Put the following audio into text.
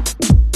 Bye.